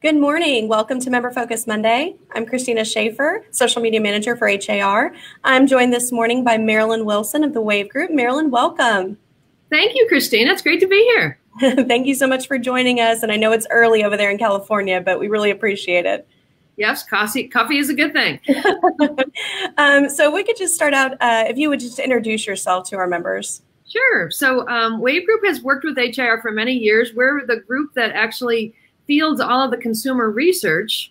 Good morning. Welcome to Member Focus Monday. I'm Christina Schaefer, Social Media Manager for HAR. I'm joined this morning by Marilyn Wilson of the WAV Group. Marilyn, welcome. Thank you, Christina. It's great to be here. Thank you so much for joining us. And I know it's early over there in California, but we really appreciate it. Yes, coffee, coffee is a good thing. um, so we could just start out, uh, if you would just introduce yourself to our members. Sure. So um, WAV Group has worked with HAR for many years. We're the group that actually fields all of the consumer research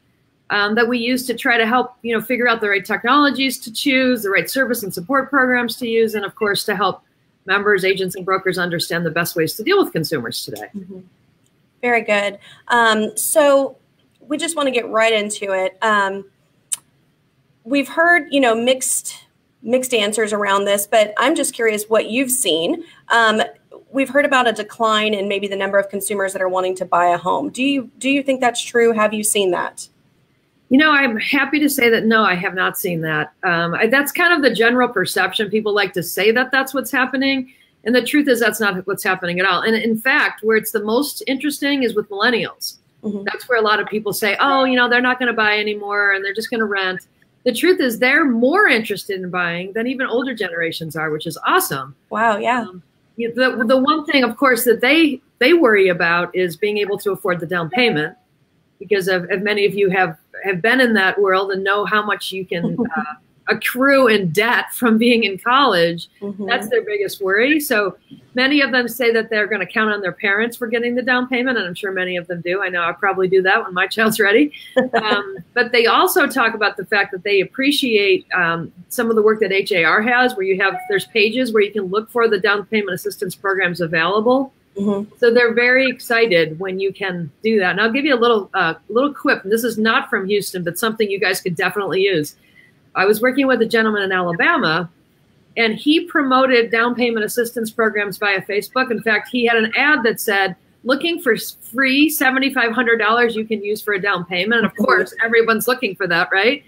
um, that we use to try to help you know figure out the right technologies to choose, the right service and support programs to use, and of course to help members, agents, and brokers understand the best ways to deal with consumers today. Mm-hmm. Very good. Um, so we just want to get right into it. Um, we've heard you know mixed mixed answers around this, but I'm just curious what you've seen. We've heard about a decline in maybe the number of consumers that are wanting to buy a home. Do you do you think that's true? Have you seen that? You know, I'm happy to say that no, I have not seen that. Um, I, that's kind of the general perception. People like to say that that's what's happening, and the truth is that's not what's happening at all. And in fact, where it's the most interesting is with millennials. Mm-hmm. That's where a lot of people say, "Oh, you know, they're not going to buy anymore, and they're just going to rent." The truth is, they're more interested in buying than even older generations are, which is awesome. Wow, yeah. Um, the, the one thing, of course, that they they worry about is being able to afford the down payment, because of, of many of you have have been in that world and know how much you can uh, accrue in debt from being in college. Mm-hmm. That's their biggest worry. So many of them say that they're going to count on their parents for getting the down payment, and I'm sure many of them do. I know I probably do that when my child's ready. Um, but they also talk about the fact that they appreciate um, some of the work that HAR has, where you have there's pages where you can look for the down payment assistance programs available. Mm-hmm. So they're very excited when you can do that. And I'll give you a little uh, little quip. And this is not from Houston, but something you guys could definitely use. I was working with a gentleman in Alabama, and he promoted down payment assistance programs via Facebook. In fact, he had an ad that said, looking for free $7,500 you can use for a down payment. And of course, everyone's looking for that, right?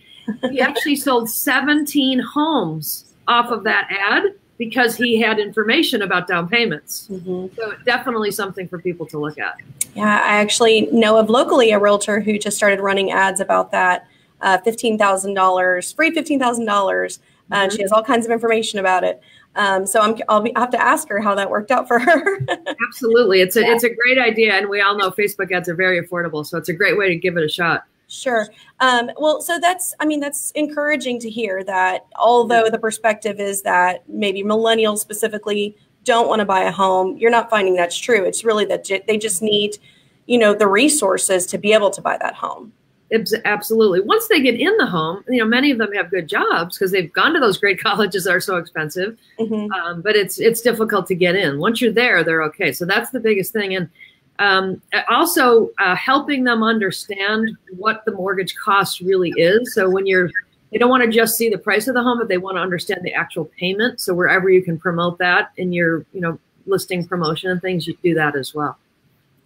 He actually sold 17 homes off of that ad because he had information about down payments. Mm-hmm. So definitely something for people to look at. Yeah, I actually know of locally a realtor who just started running ads about that uh, $15,000, free $15,000. Mm-hmm. And she has all kinds of information about it. Um, so I'm, I'll, be, I'll have to ask her how that worked out for her. Absolutely. It's a, yeah. it's a great idea. And we all know Facebook ads are very affordable. So it's a great way to give it a shot. Sure. Um, well, so that's, I mean, that's encouraging to hear that although mm-hmm. the perspective is that maybe millennials specifically don't want to buy a home, you're not finding that's true. It's really that they just need, you know, the resources to be able to buy that home. Absolutely. Once they get in the home, you know, many of them have good jobs because they've gone to those great colleges that are so expensive. Mm-hmm. Um, but it's it's difficult to get in. Once you're there, they're okay. So that's the biggest thing. And um, also uh, helping them understand what the mortgage cost really is. So when you're they don't want to just see the price of the home, but they want to understand the actual payment. So wherever you can promote that in your, you know, listing promotion and things, you do that as well.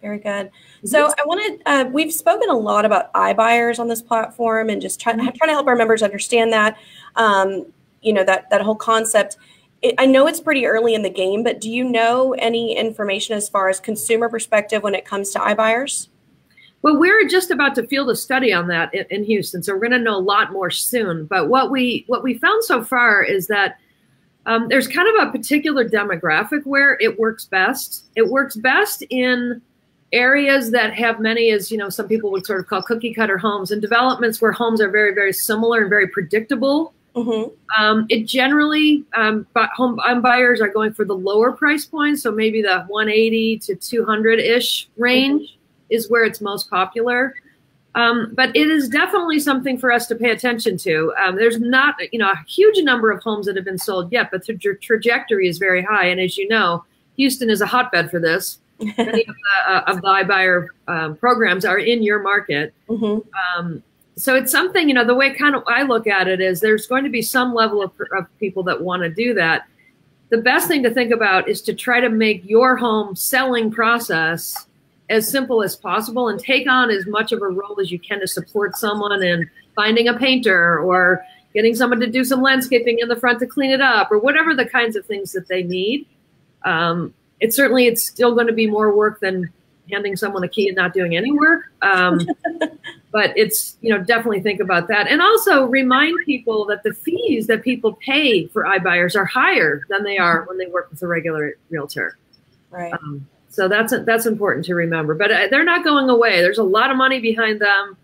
Very good. So I wanted, uh, we've spoken a lot about iBuyers on this platform and just trying, mm-hmm. trying to help our members understand that, um, you know, that, that whole concept. It, I know it's pretty early in the game, but do you know any information as far as consumer perspective when it comes to iBuyers? Well, we're just about to field a study on that in, in Houston, so we're going to know a lot more soon. But what we what we found so far is that um, there's kind of a particular demographic where it works best. It works best in areas that have many, as you know, some people would sort of call cookie cutter homes, and developments where homes are very, very similar and very predictable. Mm-hmm. Um, it generally, um, home buyers are going for the lower price points, so maybe the 180 to 200 ish range mm-hmm. is where it's most popular. Um, but it is definitely something for us to pay attention to. Um, there's not, you know, a huge number of homes that have been sold yet, but the tra- trajectory is very high. And as you know, Houston is a hotbed for this. Many of the, uh, of the iBuyer um, programs are in your market. Mm-hmm. Um, so it's something, you know, the way kind of I look at it is there's going to be some level of, of people that want to do that. The best thing to think about is to try to make your home selling process as simple as possible and take on as much of a role as you can to support someone in finding a painter or getting someone to do some landscaping in the front to clean it up or whatever the kinds of things that they need. Um, it certainly it's still going to be more work than handing someone a key and not doing any work. Um, but it's you know definitely think about that. And also remind people that the fees that people pay for iBuyers are higher than they are when they work with a regular realtor. Right. Um, so that's that's important to remember but uh, they're not going away. There's a lot of money behind them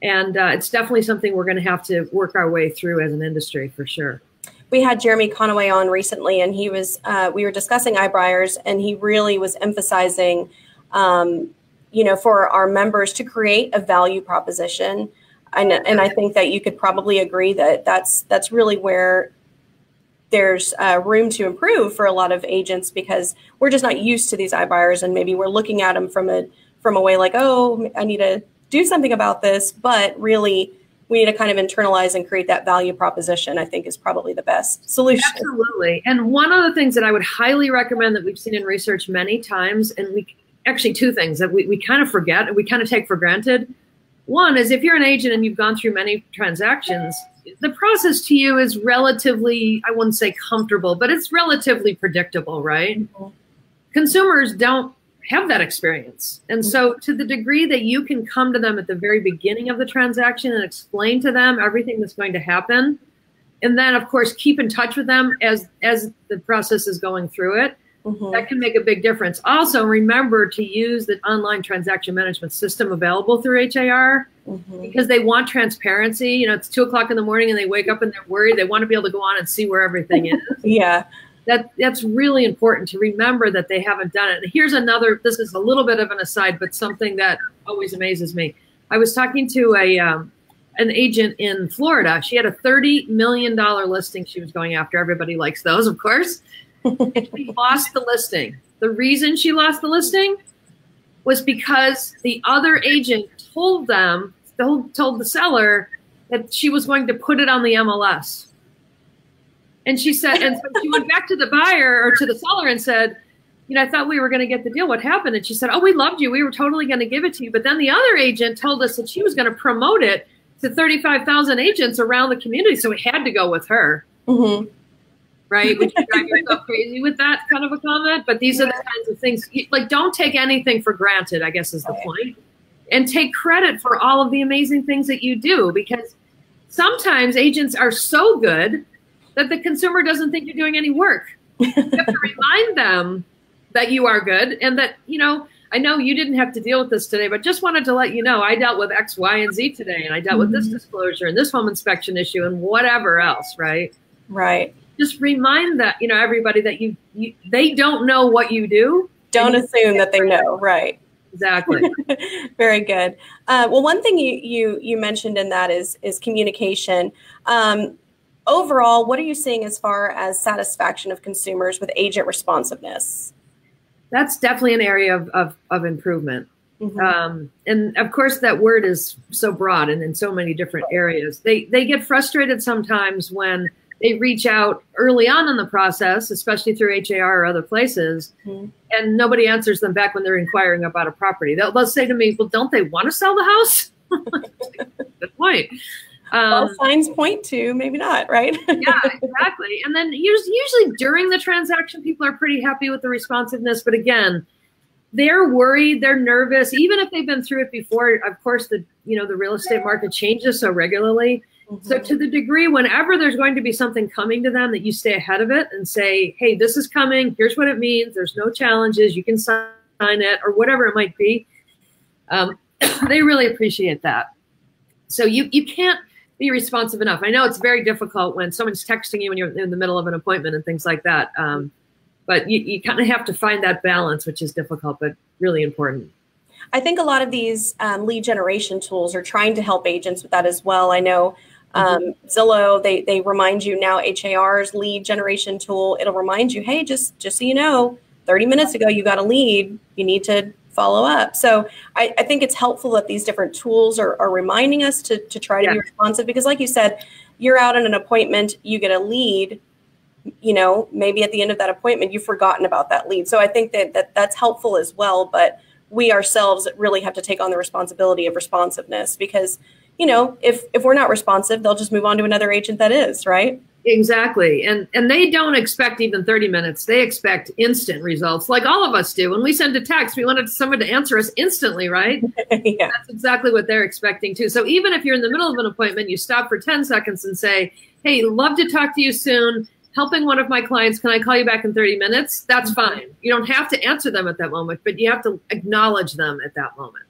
and uh, it's definitely something we're going to have to work our way through as an industry for sure we had Jeremy Conaway on recently, and he was uh, we were discussing iBuyers, and he really was emphasizing um, you know, for our members to create a value proposition. And, and I think that you could probably agree that that's that's really where there's uh, room to improve for a lot of agents because we're just not used to these iBuyers and maybe we're looking at them from a from a way like oh I need to do something about this but really we need to kind of internalize and create that value proposition i think is probably the best solution absolutely and one of the things that i would highly recommend that we've seen in research many times and we actually two things that we, we kind of forget and we kind of take for granted. One is if you're an agent and you've gone through many transactions, the process to you is relatively, I wouldn't say comfortable, but it's relatively predictable, right? Mm-hmm. Consumers don't have that experience. And so, to the degree that you can come to them at the very beginning of the transaction and explain to them everything that's going to happen, and then, of course, keep in touch with them as as the process is going through it, Mm-hmm. That can make a big difference. Also, remember to use the online transaction management system available through HAR mm-hmm. because they want transparency. You know, it's two o'clock in the morning and they wake up and they're worried. They want to be able to go on and see where everything is. yeah. That that's really important to remember that they haven't done it. And here's another. This is a little bit of an aside, but something that always amazes me. I was talking to a um, an agent in Florida. She had a thirty million dollar listing she was going after. Everybody likes those, of course she lost the listing. The reason she lost the listing was because the other agent told them, told, told the seller that she was going to put it on the MLS. And she said, and so she went back to the buyer or to the seller and said, you know, I thought we were going to get the deal. What happened? And she said, oh, we loved you. We were totally going to give it to you. But then the other agent told us that she was going to promote it to 35,000 agents around the community. So we had to go with her. Mm-hmm right? Would you drive yourself crazy with that kind of a comment? But these are the kinds of things, like, don't take anything for granted, I guess is the point. And take credit for all of the amazing things that you do because sometimes agents are so good that the consumer doesn't think you're doing any work. You have to remind them that you are good and that, you know, I know you didn't have to deal with this today, but just wanted to let you know I dealt with X, Y, and Z today, and I dealt mm-hmm. with this mm-hmm. disclosure and this home inspection issue and whatever else, right? Right just remind that you know everybody that you, you they don't know what you do. Don't assume that they know, right? Exactly. Very good. Uh, well, one thing you you you mentioned in that is is communication. Um, overall, what are you seeing as far as satisfaction of consumers with agent responsiveness? That's definitely an area of of, of improvement. Mm-hmm. Um, and of course, that word is so broad and in so many different areas. They they get frustrated sometimes when they reach out early on in the process, especially through HAR or other places, mm-hmm. and nobody answers them back when they're inquiring about a property. They'll, they'll say to me, "Well, don't they want to sell the house?" Good point. Um, All signs point to maybe not, right? yeah, exactly. And then usually during the transaction, people are pretty happy with the responsiveness. But again, they're worried, they're nervous, even if they've been through it before. Of course, the you know the real estate market changes so regularly Mm-hmm. So, to the degree, whenever there's going to be something coming to them, that you stay ahead of it and say, hey, this is coming. Here's what it means. There's no challenges. You can sign it or whatever it might be. Um, they really appreciate that. So, you, you can't be responsive enough. I know it's very difficult when someone's texting you when you're in the middle of an appointment and things like that. Um, but you, you kind of have to find that balance, which is difficult, but really important. I think a lot of these um, lead generation tools are trying to help agents with that as well. I know um, mm-hmm. Zillow, they they remind you now HAR's lead generation tool. It'll remind you, hey, just just so you know, 30 minutes ago you got a lead. You need to follow up. So I, I think it's helpful that these different tools are, are reminding us to, to try to yeah. be responsive because like you said, you're out on an appointment, you get a lead, you know, maybe at the end of that appointment, you've forgotten about that lead. So I think that, that that's helpful as well. But we ourselves really have to take on the responsibility of responsiveness because you know, if if we're not responsive, they'll just move on to another agent that is, right? Exactly. And and they don't expect even 30 minutes. They expect instant results like all of us do. When we send a text, we want someone to answer us instantly, right? yeah. That's exactly what they're expecting too. So even if you're in the middle of an appointment, you stop for 10 seconds and say, "Hey, love to talk to you soon. Helping one of my clients, can I call you back in 30 minutes?" That's mm-hmm. fine. You don't have to answer them at that moment, but you have to acknowledge them at that moment.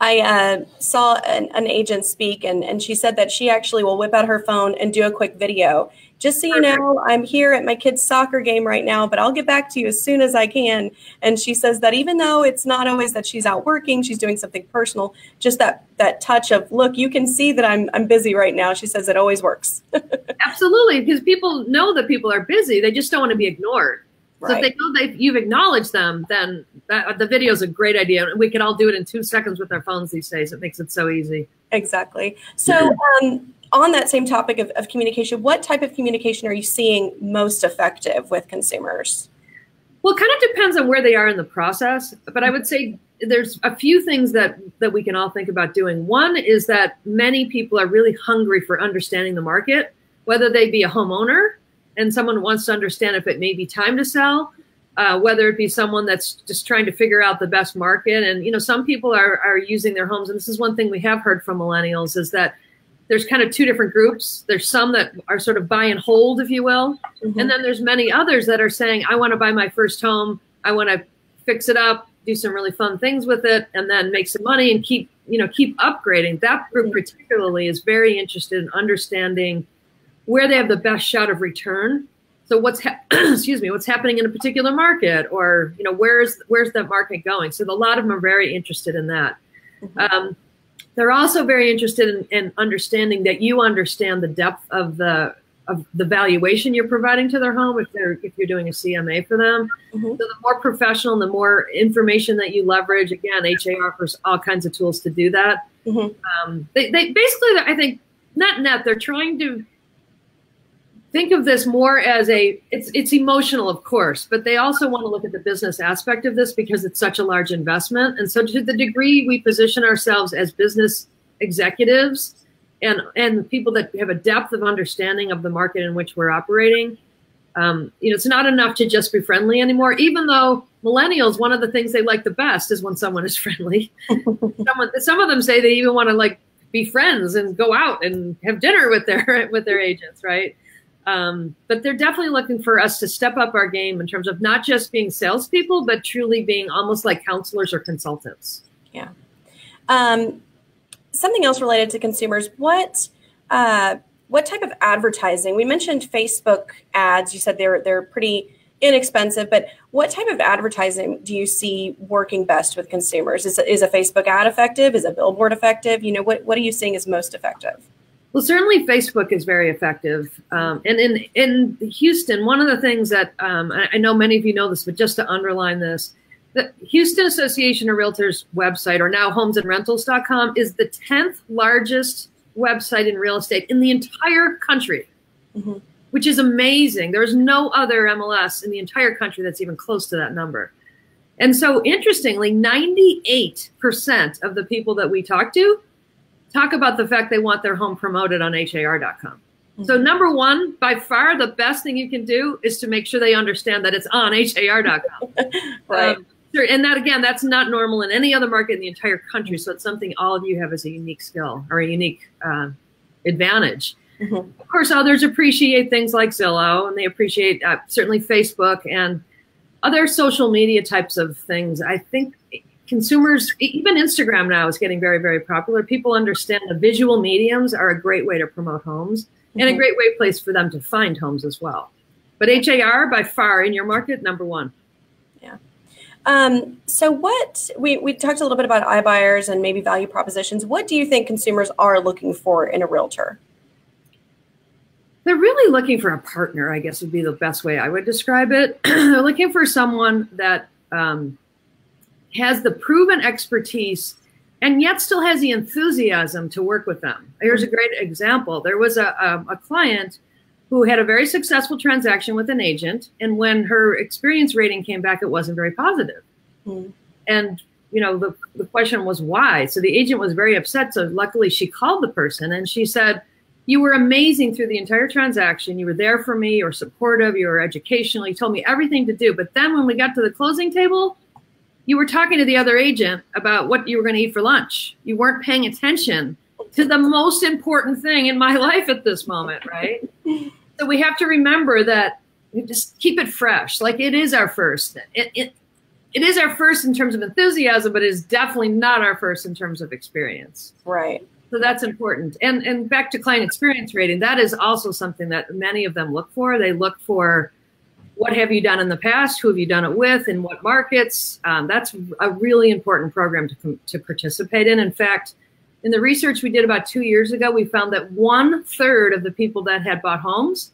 I uh, saw an, an, agent speak, and, and she said that she actually will whip out her phone and do a quick video. Just so you know, I'm here at my kid's soccer game right now, but I'll get back to you as soon as I can. And she says that even though it's not always that she's out working, she's doing something personal, just that that touch of look, you can see that I'm I'm busy right now. She says it always works. Absolutely, because people know that people are busy; they just don't want to be ignored. Right. So if they know that you've acknowledged them, then that, the video is a great idea. And we can all do it in two seconds with our phones these days. It makes it so easy. Exactly. So, um, on that same topic of, of communication, what type of communication are you seeing most effective with consumers? Well, it kind of depends on where they are in the process, but I would say there's a few things that that we can all think about doing. One is that many people are really hungry for understanding the market, whether they be a homeowner and someone wants to understand if it may be time to sell, uh, whether it be someone that's just trying to figure out the best market. And you know, some people are are using their homes, and this is one thing we have heard from millennials is that there's kind of two different groups. There's some that are sort of buy and hold, if you will, mm-hmm. and then there's many others that are saying, I want to buy my first home, I want to fix it up, do some really fun things with it, and then make some money and keep you know keep upgrading. That group mm-hmm. particularly is very interested in understanding where they have the best shot of return. So what's ha- excuse me, what's happening in a particular market, or you know where's where's that market going? So a lot of them are very interested in that. Mm-hmm. Um, they're also very interested in, in, understanding that you understand the depth of the of the valuation you're providing to their home if they're if you're doing a CMA for them. Mm-hmm. So the more professional, and the more information that you leverage. Again, HA offers all kinds of tools to do that. Mm-hmm. Um, they, they basically, I think, net net, they're trying to think of this more as a it's it's emotional of course but they also want to look at the business aspect of this because it's such a large investment. And so to the degree we position ourselves as business executives and and people that have a depth of understanding of the market in which we're operating um, you know it's not enough to just be friendly anymore even though millennials one of the things they like the best is when someone is friendly. Someone some of them say they even want to like be friends and go out and have dinner with their with their agents right um, but they're definitely looking for us to step up our game in terms of not just being salespeople, but truly being almost like counselors or consultants. Yeah. Um, something else related to consumers. What uh, what type of advertising? We mentioned Facebook ads. You said they're they're pretty inexpensive, but what type of advertising do you see working best with consumers? Is, is a Facebook ad effective? Is a billboard effective? You know, what, what are you seeing as most effective? Well, certainly Facebook is very effective. Um, and in, in Houston, one of the things that um, I, I, know many of you know this, but just to underline this, the Houston Association of Realtors website, or now homesandrentals.com, is the 10th largest website in real estate in the entire country, mm-hmm. which is amazing. There's no other MLS in the entire country that's even close to that number. And so, interestingly, 98% of the people that we talk to talk about the fact they want their home promoted on har.com. Mm-hmm. So number one, by far the best thing you can do is to make sure they understand that it's on har.com. right. Um, and that again, that's not normal in any other market in the entire country. So it's something all of you have as a unique skill or a unique uh, advantage. Mm-hmm. Of course, others appreciate things like Zillow, and they appreciate uh, certainly Facebook and other social media types of things. I think consumers, even Instagram now is getting very, very popular. People understand the visual mediums are a great way to promote homes mm-hmm. and a mm-hmm. great way place for them to find homes as well. But HAR by far in your market, number one. Yeah. Um, so what we, we talked a little bit about iBuyers and maybe value propositions. What do you think consumers are looking for in a realtor? They're really looking for a partner, I guess would be the best way I would describe it. They're looking for someone that um, has the proven expertise and yet still has the enthusiasm to work with them. Here's a great example. There was a, a, a, client who had a very successful transaction with an agent, and when her experience rating came back, it wasn't very positive. Mm. And you know, the, the question was why. So the agent was very upset. So luckily she called the person and she said, You were amazing through the entire transaction. You were there for me. You were supportive. You were educational. You told me everything to do. But then when we got to the closing table, you were talking to the other agent about what you were going to eat for lunch. You weren't paying attention to the most important thing in my life at this moment, right? so we have to remember that just keep it fresh. Like it is our first. It, it, it is our first in terms of enthusiasm, but it is definitely not our first in terms of experience. Right. So that's important. And and back to client experience rating, that is also something that many of them look for. They look for what have you done in the past? Who have you done it with? In what markets? Um, that's a really important program to, to participate in. In fact, in the research we did about two years ago, we found that one third of the people that had bought homes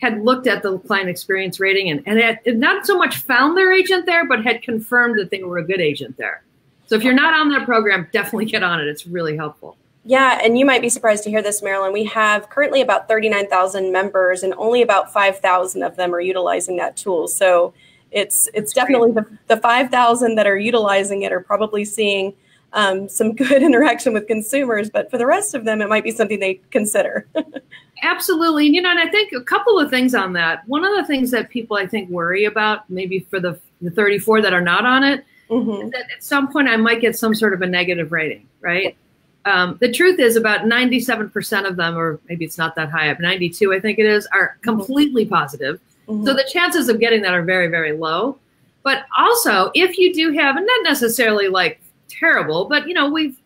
had looked at the client experience rating and, and had not so much found their agent there, but had confirmed that they were a good agent there. So if you're not on that program, definitely get on it. It's really helpful. Yeah, and you might be surprised to hear this, Marilyn. We have currently about 39,000 members, and only about 5,000 of them are utilizing that tool. So it's it's That's definitely the, the 5,000 that are utilizing it are probably seeing um, some good interaction with consumers, but for the rest of them, it might be something they consider. Absolutely. And, You know, and I think a couple of things on that. One of the things that people I think worry about, maybe for the, the 34 that are not on it, mm-hmm. that at some point I might get some sort of a negative rating, right? Um, the truth is about 97% of them, or maybe it's not that high up, 92, I think it is, are mm-hmm. completely positive. Mm-hmm. So the chances of getting that are very, very low. But also, if you do have, and not necessarily like terrible, but you know, we've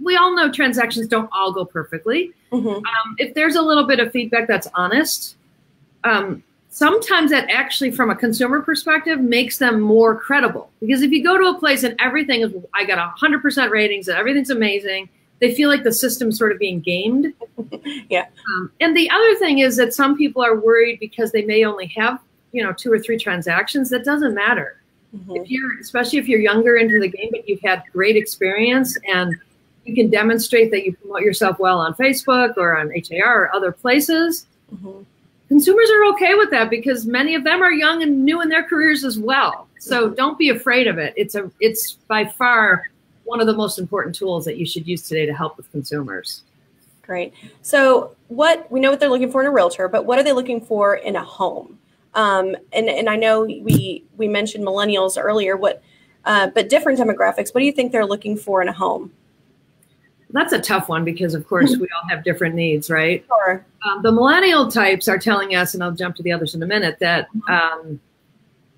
we all know transactions don't all go perfectly. Mm-hmm. Um, if there's a little bit of feedback that's honest, um, sometimes that actually, from a consumer perspective, makes them more credible. Because if you go to a place and everything is, I got 100% ratings and everything's amazing, they feel like the system's sort of being gamed. yeah. Um, and the other thing is that some people are worried because they may only have, you know, two or three transactions. That doesn't matter. Mm-hmm. If you're, especially if you're younger into the game, but you've had great experience and you can demonstrate that you promote yourself well on Facebook or on HAR or other places. Mm-hmm. Consumers are okay with that because many of them are young and new in their careers as well. So mm-hmm. don't be afraid of it. It's a it's by far one of the most important tools that you should use today to help with consumers. Great. So what we know what they're looking for in a realtor, but what are they looking for in a home? Um, and and I know we we mentioned millennials earlier. What, uh, but different demographics. What do you think they're looking for in a home? That's a tough one because, of course, we all have different needs, right? Sure. Um, the millennial types are telling us, and I'll jump to the others in a minute, that um,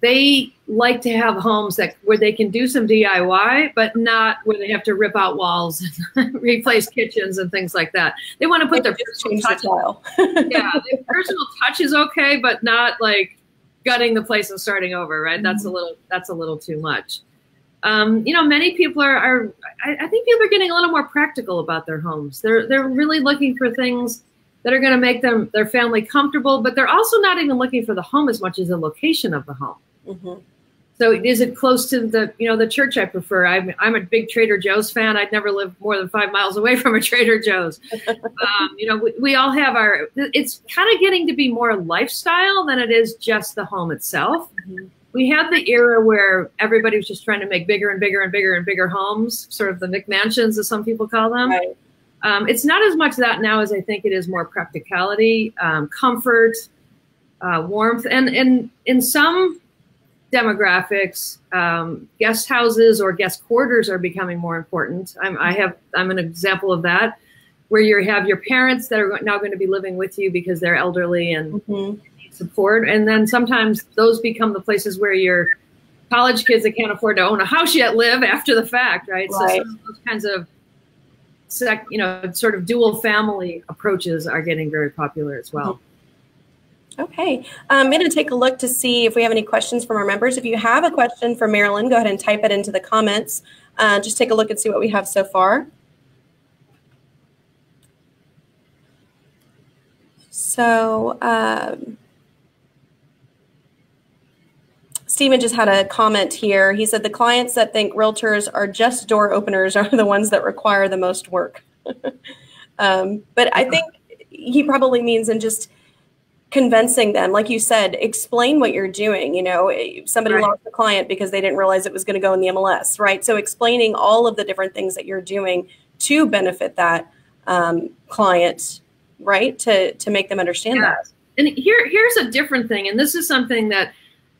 they like to have homes that where they can do some DIY, but not where they have to rip out walls and replace kitchens and things like that. They want to put their personal touch. The yeah, their personal touch is okay, but not like gutting the place and starting over. Right? Mm-hmm. That's a little. That's a little too much. Um, you know, many people are, are I, I, think people are getting a little more practical about their homes. They're they're really looking for things that are going to make them their family comfortable, but they're also not even looking for the home as much as the location of the home. Mm-hmm. So is it close to the you know the church I prefer? I'm I'm a big Trader Joe's fan. I'd never live more than five miles away from a Trader Joe's. um, you know, we, we, all have our. It's kind of getting to be more lifestyle than it is just the home itself. Mm-hmm we had the era where everybody was just trying to make bigger and bigger and bigger and bigger homes, sort of the McMansions, as some people call them. Right. Um, it's not as much that now as I think it is more practicality, um, comfort, uh, warmth, and and in some demographics, um, guest houses or guest quarters are becoming more important. I'm, I have I'm an example of that, where you have your parents that are now going to be living with you because they're elderly and. Mm-hmm support. And then sometimes those become the places where your college kids that can't afford to own a house yet live after the fact, right? right. So those kinds of sec, you know, sort of dual family approaches are getting very popular as well. Okay, I'm going to take a look to see if we have any questions from our members. If you have a question for Marilyn, go ahead and type it into the comments. Uh, just take a look and see what we have so far. So, um, Stephen just had a comment here. He said the clients that think realtors are just door openers are the ones that require the most work. um, but I think he probably means in just convincing them, like you said, explain what you're doing. You know, somebody right. lost a client because they didn't realize it was going to go in the MLS, right? So explaining all of the different things that you're doing to benefit that um, client right? To to make them understand Yeah. that. And here, here's a different thing, and this is something that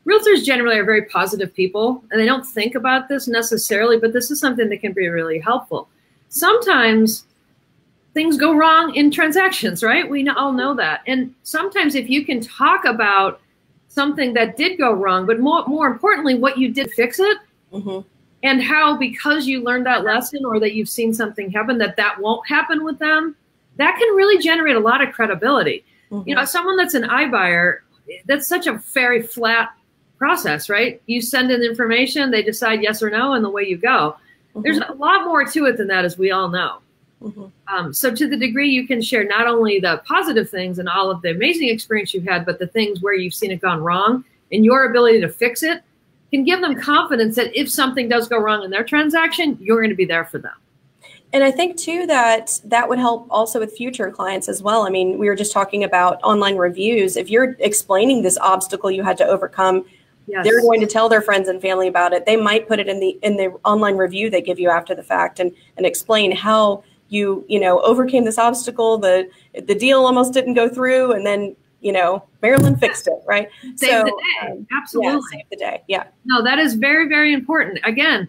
realtors generally are very positive people, and they don't think about this necessarily, but this is something that can be really helpful. Sometimes things go wrong in transactions, right? We all know that, and sometimes if you can talk about something that did go wrong, but more more importantly, what you did fix it, hmm and how because you learned that lesson or that you've seen something happen that that won't happen with them, that can really generate a lot of credibility. You know someone that's an iBuyer, that's such a very flat process right? You send in information they decide yes or no and the way you go. There's a lot more to it than that as we all know Mhm. um, so to the degree you can share not only the positive things and all of the amazing experience you've had but the things where you've seen it gone wrong and your ability to fix it can give them confidence that if something does go wrong in their transaction you're going to be there for them And I think too that that would help also with future clients as well. I mean, we were just talking about online reviews. If you're explaining this obstacle you had to overcome, yes they're going to tell their friends and family about it. They might put it in the in the online review they give you after the fact and and explain how you you know overcame this obstacle. The the deal almost didn't go through, and then you know Marilyn fixed it, right? save the day um, absolutely yeah, save the day. Yeah. No, that is very, very important. Again,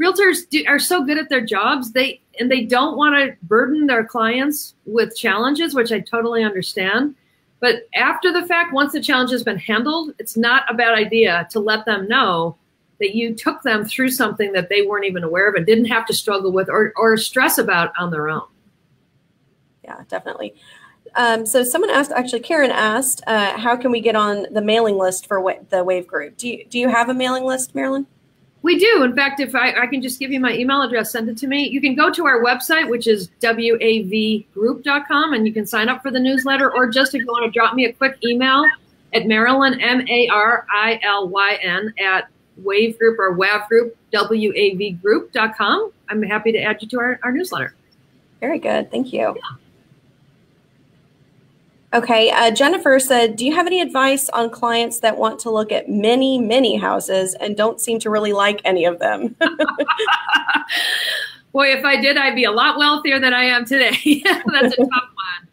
realtors do, are so good at their jobs. They and they don't want to burden their clients with challenges, which I totally understand. But after the fact, once the challenge has been handled, it's not a bad idea to let them know that you took them through something that they weren't even aware of and didn't have to struggle with or, or stress about on their own. Yeah, definitely. Um, so someone asked, actually, Karen asked, uh, how can we get on the mailing list for wa- the WAV Group? Do you do you have a mailing list, Marilyn? We do. In fact, if I, I can just give you my email address, send it to me. You can go to our website, which is wavgroup.com, and you can sign up for the newsletter. Or just if you want to drop me a quick email at Marilyn, M A R I L Y N, at Wave Group or WAV Group, W A V Group.com. I'm happy to add you to our, our newsletter. Very good. Thank you. Okay. Uh, Jennifer said, Do you have any advice on clients that want to look at many, many houses and don't seem to really like any of them? Boy, if I did, I'd be a lot wealthier than I am today. That's a tough one.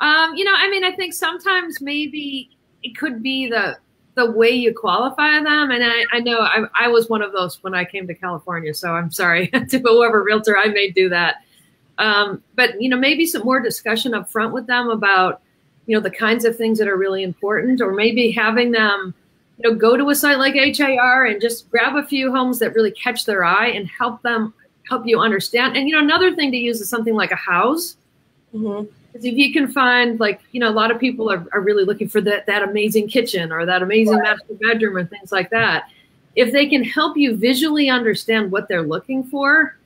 Um, you know, I mean, I think sometimes maybe it could be the the way you qualify them. And I, I know I, I was one of those when I came to California. So I'm sorry to whoever realtor I may do that. Um, but you know, maybe some more discussion up front with them about you know the kinds of things that are really important, or maybe having them you know go to a site like HIR and just grab a few homes that really catch their eye and help them help you understand. And you know, another thing to use is something like a Houzz. Mhm. Because if you can find like, you know, a lot of people are, are really looking for that that amazing kitchen or that amazing Right. master bedroom or things like that. If they can help you visually understand what they're looking for,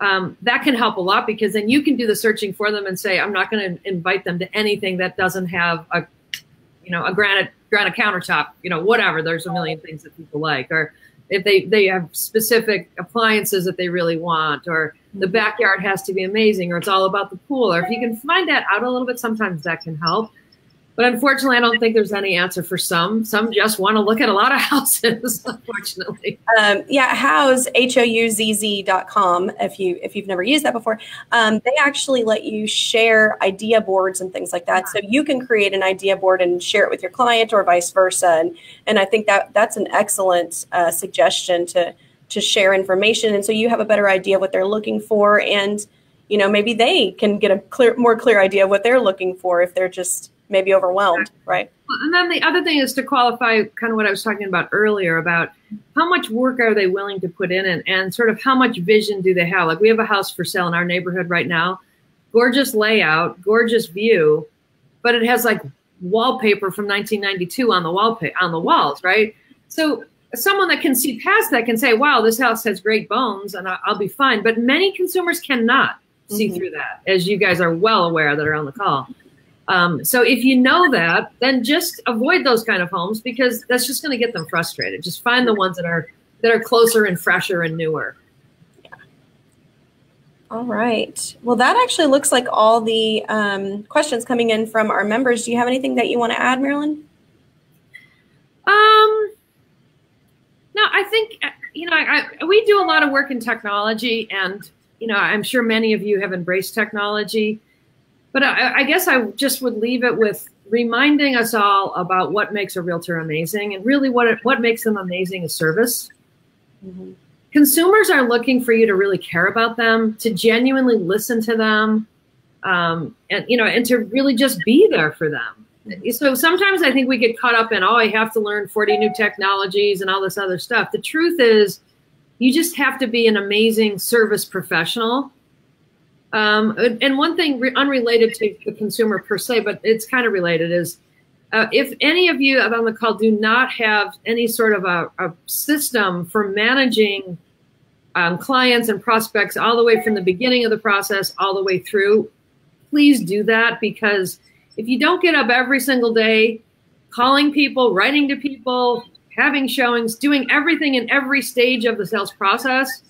um, that can help a lot because then you can do the searching for them and say, I'm not going to invite them to anything that doesn't have a, you know, a granite granite countertop, you know, whatever. There's a million things that people like, or if they they have specific appliances that they really want, or the backyard has to be amazing, or it's all about the pool, or if you can find that out a little bit, sometimes that can help. But unfortunately, I don't think there's any answer for some. Some just want to look at a lot of houses, unfortunately. Um, yeah, Houzz H O U Z Z dot com. If you if you've never used that before, um, they actually let you share idea boards and things like that. So you can create an idea board and share it with your client, or vice versa. And and I think that that's an excellent uh, suggestion to to share information, and so you have a better idea of what they're looking for, and you know maybe they can get a clear more clear idea of what they're looking for if they're just maybe overwhelmed, right? And then the other thing is to qualify kind of what I was talking about earlier about how much work are they willing to put in and, and sort of how much vision do they have? Like we have a house for sale in our neighborhood right now, gorgeous layout, gorgeous view, but it has like wallpaper from 1992 on the wall on the walls, right? So someone that can see past that can say, "Wow, this house has great bones, and I'll be fine." But many consumers cannot see Mhm. through that, as you guys are well aware that are on the call. Um, so if you know that, then just avoid those kind of homes because that's just going to get them frustrated. Just find the ones that are that are closer and fresher and newer. All right. Well, that actually looks like all the um, questions coming in from our members. Do you have anything that you want to add, Marilyn? Um, no, I think uh, you know I, we do a lot of work in technology, and you know I'm sure many of you have embraced technology. But but I, I guess I just would leave it with reminding us all about what makes a realtor amazing, and really what it, what makes them amazing is service. Mm-hmm. Consumers are looking for you to really care about them, to genuinely listen to them, um, and you know, and to really just be there for them. So sometimes I think we get caught up in, oh, I have to learn 40 new technologies and all this other stuff. The truth is, you just have to be an amazing service professional. Um, and one thing re- unrelated to the consumer per se, but it's kind of related, is uh, if any of you on the call do not have any sort of a, a system for managing um, clients and prospects all the way from the beginning of the process all the way through, please do that because if you don't get up every single day calling people, writing to people, having showings, doing everything in every stage of the sales process,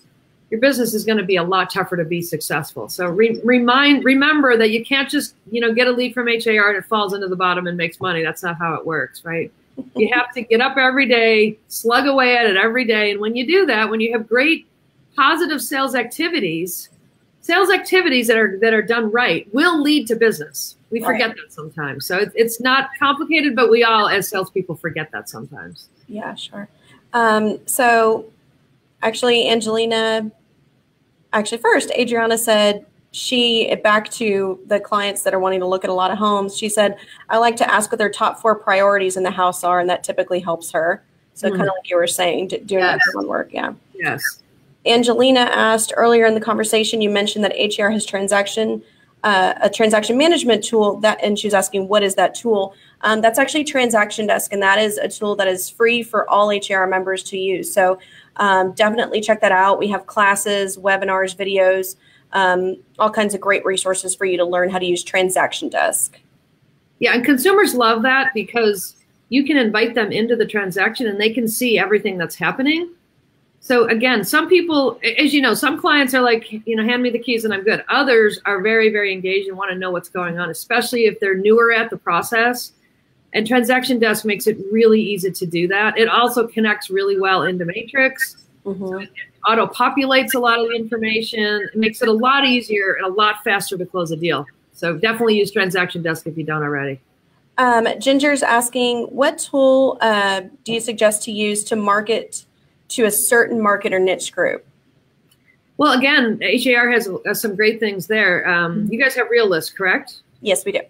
your business is going to be a lot tougher to be successful. So re- remind, remember that you can't just, you know, get a lead from HAR and it falls into the bottom and makes money. That's not how it works, right? you have to get up every day, slug away at it every day. And when you do that, when you have great positive sales activities, sales activities that are that are done right will lead to business. We forget right. that sometimes. So it's, it's not complicated, but we all, as salespeople, forget that sometimes. Yeah, sure. Um, so actually, Angelina, actually, first, Adriana said she, back to the clients that are wanting to look at a lot of homes, she said, I like to ask what their top four priorities in the house are, and that typically helps her. So, mm-hmm. kind of like you were saying, doing yes. that work. Yeah. Yes. Angelina asked earlier in the conversation, you mentioned that HR has transaction uh, a transaction management tool that, and she was asking, what is that tool? Um, that's actually Transaction Desk, and that is a tool that is free for all HR members to use. So um, definitely check that out. We have classes, webinars, videos, um, all kinds of great resources for you to learn how to use Transaction Desk. Yeah, and consumers love that because you can invite them into the transaction and they can see everything that's happening. So again, some people, as you know, some clients are like, you know, hand me the keys and I'm good. Others are very, very engaged and want to know what's going on, especially if they're newer at the process. And Transaction Desk makes it really easy to do that. It also connects really well into Matrix. Mm-hmm. So it auto populates a lot of the information. It makes it a lot easier and a lot faster to close a deal. So definitely use Transaction Desk if you don't already. Um, Ginger's asking, what tool uh, do you suggest to use to market to a certain market or niche group? Well, again, HAR has uh, some great things there. Um, mm-hmm. you guys have Realist, correct? Yes, we do.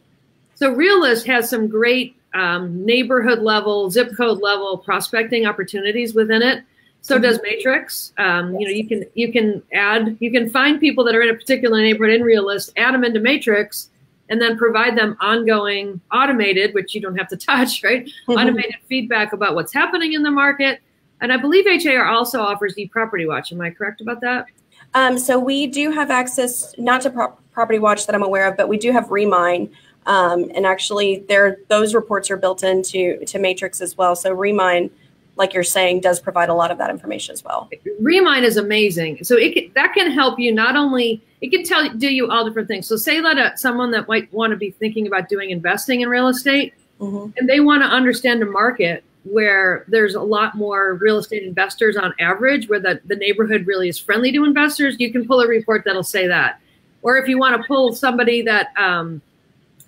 So Realist has some great um, neighborhood level, zip code level prospecting opportunities within it. So mm-hmm. does Matrix. Um, yes. You know, you can you can add you can find people that are in a particular neighborhood in Realist, add them into Matrix, and then provide them ongoing automated, which you don't have to touch, right? Mm-hmm. Automated feedback about what's happening in the market and I believe HAR also offers the Property Watch. Am I correct about that? Um, so we do have access, not to Pro- Property Watch that I'm aware of, but we do have Remine. Um, and actually, there those reports are built into to Matrix as well. So Remine, like you're saying, does provide a lot of that information as well. Remine is amazing. So it can, that can help you not only it can tell do you all different things. So say that a, someone that might want to be thinking about doing investing in real estate, mm-hmm. and they want to understand the market where there's a lot more real estate investors on average, where the, the neighborhood really is friendly to investors, you can pull a report that'll say that. Or if you want to pull somebody that, um,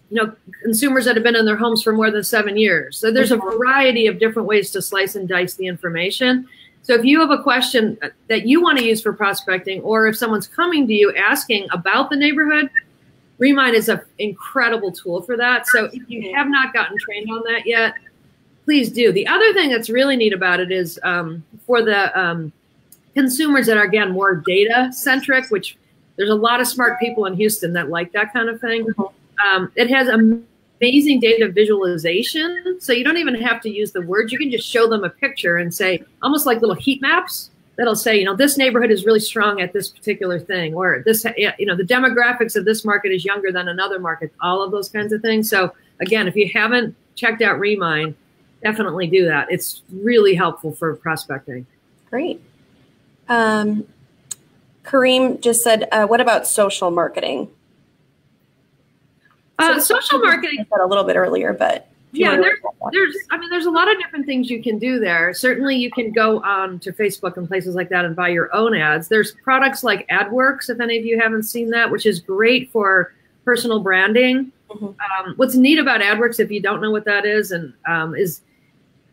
you know, consumers that have been in their homes for more than seven years. So there's a variety of different ways to slice and dice the information. So if you have a question that you want to use for prospecting, or if someone's coming to you asking about the neighborhood, Remine is an incredible tool for that. So if you have not gotten trained on that yet, please do. The other thing that's really neat about it is um, for the um, consumers that are again more data centric, which there's a lot of smart people in Houston that like that kind of thing. Mm-hmm. Um, it has amazing data visualization, so you don't even have to use the words. You can just show them a picture and say, almost like little heat maps that'll say, you know, this neighborhood is really strong at this particular thing, or this, you know, the demographics of this market is younger than another market. All of those kinds of things. So again, if you haven't checked out Remine, definitely do that. It's really helpful for prospecting. Great. Um, Kareem just said, uh, what about social marketing? Uh, so social marketing. Said a little bit earlier, but yeah, there's, there's, I mean, there's a lot of different things you can do there. Certainly, you can go on to Facebook and places like that and buy your own ads. There's products like AdWerx, if any of you haven't seen that, which is great for personal branding. Mm-hmm. Um, what's neat about AdWerx, if you don't know what that is, and um, is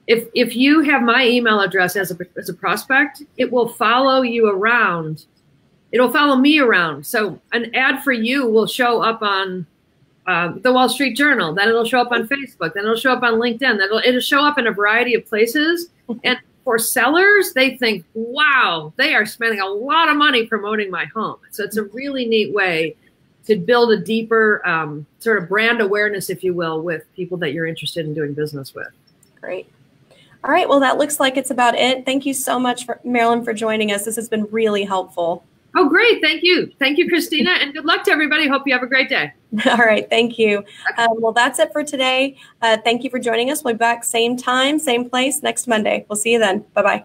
if if you have my email address as a as a prospect, it will follow you around. It'll follow me around. So an ad for you will show up on uh, the Wall Street Journal. Then it'll show up on Facebook. Then it'll show up on LinkedIn. Then it'll, it'll show up in a variety of places. And for sellers, they think, wow, they are spending a lot of money promoting my home. So it's a really neat way to build a deeper um, sort of brand awareness, if you will, with people that you're interested in doing business with. Great. All right. Well, that looks like it's about it. Thank you so much, for, Marilyn, for joining us. This has been really helpful. Oh, great. Thank you. Thank you, Christina. and good luck to everybody. Hope you have a great day. All right. Thank you. Um, well, that's it for today. Uh, thank you for joining us. We'll be back same time, same place next Monday. We'll see you then. Bye bye.